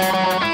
Música